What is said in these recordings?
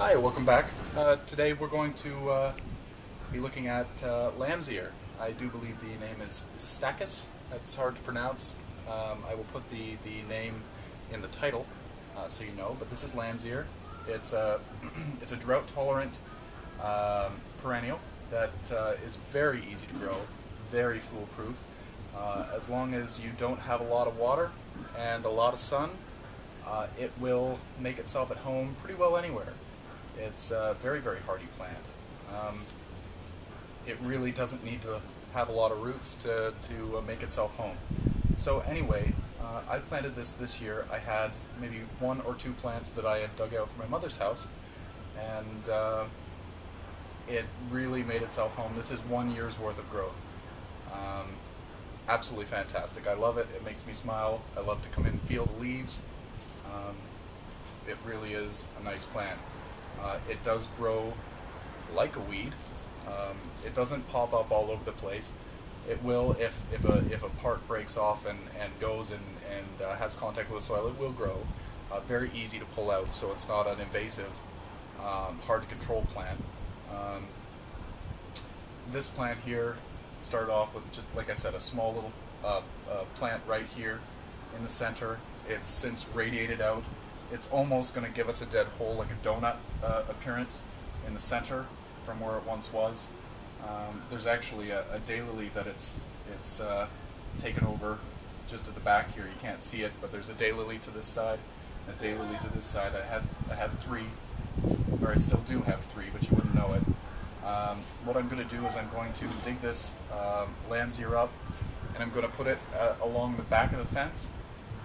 Hi, welcome back. Uh, today we're going to uh, be looking at uh, lamb's ear. I do believe the name is Stachys. That's hard to pronounce. Um, I will put the, the name in the title uh, so you know, but this is lamb's ear. It's a, it's a drought-tolerant um, perennial that uh, is very easy to grow, very foolproof. Uh, as long as you don't have a lot of water and a lot of sun, it will make itself at home pretty well anywhere. It's a very, very hardy plant. Um, it really doesn't need to have a lot of roots to, to uh, make itself home. So anyway, uh, I planted this this year. I had maybe one or two plants that I had dug out from my mother's house, and uh, it really made itself home. This is one year's worth of growth. Um, absolutely fantastic. I love it. It makes me smile. I love to come in and feel the leaves. Um, it really is a nice plant. Uh, it does grow like a weed. Um, it doesn't pop up all over the place. It will if, if, a, if a part breaks off and, and goes and, and uh, has contact with the soil, it will grow. Uh, very easy to pull out, so it's not an invasive, um, hard to control plant. Um, this plant here started off with just, like I said, a small little uh, uh, plant right here in the center. It's since radiated out it's almost going to give us a dead hole, like a donut uh, appearance in the center from where it once was. Um, there's actually a, a daylily that it's it's uh, taken over just at the back here. You can't see it, but there's a daylily to this side, a daylily to this side. I had I had three, or I still do have three, but you wouldn't know it. Um, what I'm going to do is I'm going to dig this um, lamb's ear up, and I'm going to put it uh, along the back of the fence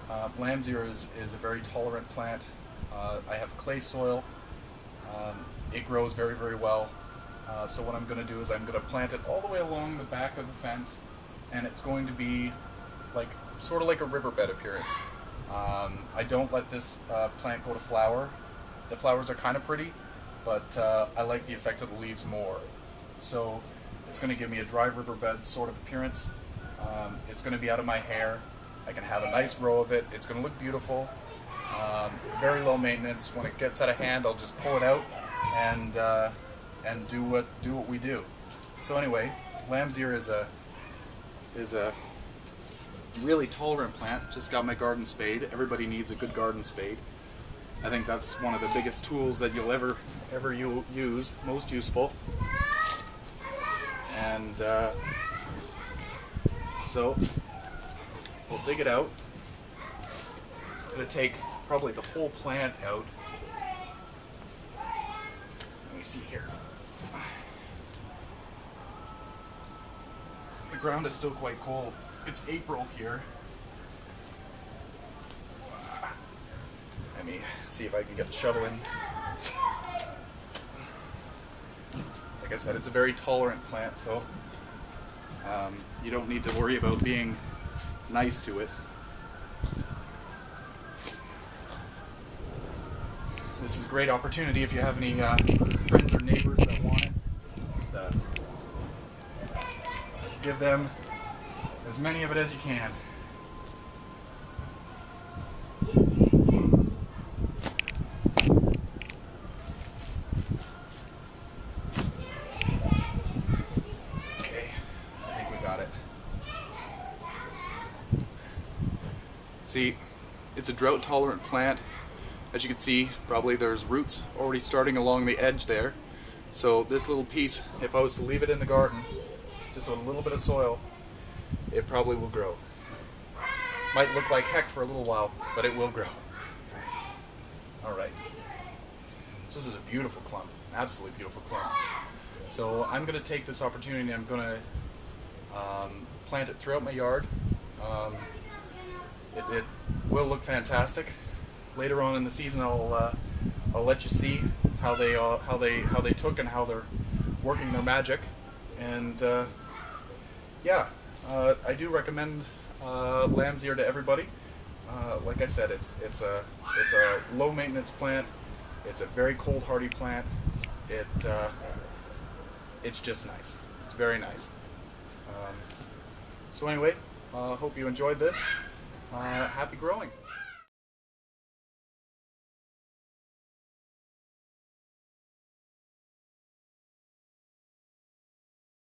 uh, lamb's ear is, is a very tolerant plant. Uh, I have clay soil. Um, it grows very, very well. Uh, so what I'm going to do is I'm going to plant it all the way along the back of the fence, and it's going to be like sort of like a riverbed appearance. Um, I don't let this uh, plant go to flower. The flowers are kind of pretty, but uh, I like the effect of the leaves more. So it's going to give me a dry riverbed sort of appearance. Um, it's going to be out of my hair. I can have a nice row of it. It's going to look beautiful. Um, very low maintenance. When it gets out of hand, I'll just pull it out and uh, and do what do what we do. So anyway, lamb's ear is a is a really tolerant plant. Just got my garden spade. Everybody needs a good garden spade. I think that's one of the biggest tools that you'll ever ever you use, most useful. And uh, so We'll dig it out. It's going to take probably the whole plant out. Let me see here. The ground is still quite cold. It's April here. Let me see if I can get the shovel in. Like I said, it's a very tolerant plant, so um, you don't need to worry about being nice to it. This is a great opportunity if you have any uh, friends or neighbors that want it. Just uh, give them as many of it as you can. See, it's a drought tolerant plant. As you can see, probably there's roots already starting along the edge there. So this little piece, if I was to leave it in the garden, just a little bit of soil, it probably will grow. Might look like heck for a little while, but it will grow. Alright. So this is a beautiful clump, absolutely beautiful clump. So I'm going to take this opportunity I'm going to um, plant it throughout my yard. Um, it, it will look fantastic. Later on in the season, I'll uh, I'll let you see how they uh, how they how they took and how they're working their magic. And uh, yeah, uh, I do recommend uh, lamb's ear to everybody. Uh, like I said, it's it's a it's a low maintenance plant. It's a very cold hardy plant. It it's just nice. It's very nice. Um, so anyway, hope you enjoyed this Uh, happy growing.